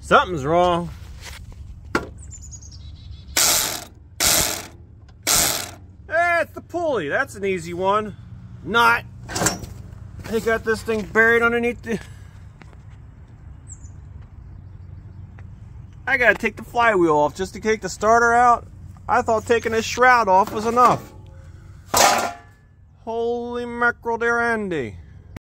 Something's wrong. It's the pulley. That's an easy one. Not. They got this thing buried underneath the... I gotta take the flywheel off just to take the starter out. I thought taking this shroud off was enough. Holy mackerel dear Andy.